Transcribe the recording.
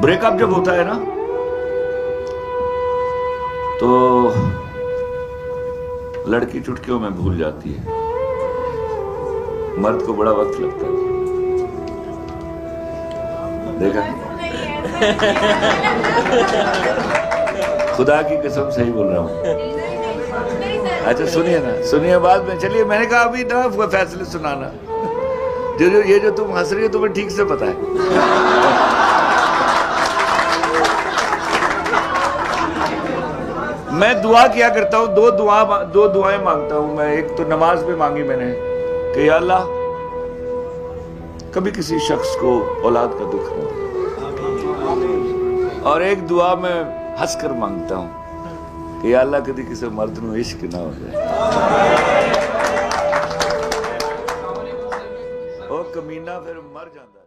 Breakup जब होता है ना तो लड़की चुटकियों में भूल जाती है। मर्द को बड़ा वक्त लगता है। देखा? खुदा की कसम सही बोल रहा हूँ। अच्छा सुनिए ना, सुनिए बाद में। चलिए, मैंने कहा अभी ना फैसले सुनाना। जो जो, ये जो तुम हंस रही हो, तुम्हें ठीक से पता है। मैं दुआ किया करता हूँ, दो दुआ दो दुआएँ माँगता हूँ मैं। एक तो नमाज़ भी मांगी मैंने कि अल्लाह, कभी किसी शख्स को औलाद का दुख ना और एक दुआ मैं हंस कर माँगता हूँ कि अल्लाह, कभी किसी मर्द में इश्क ना हो जाए। और कमीना, फिर मर जाता